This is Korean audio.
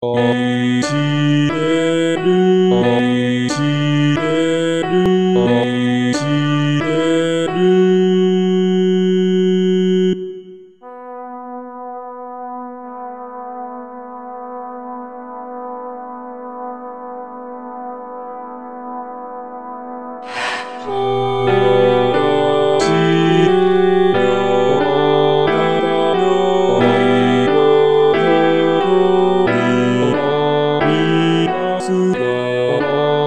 시대를 시대를 시대를 Oh.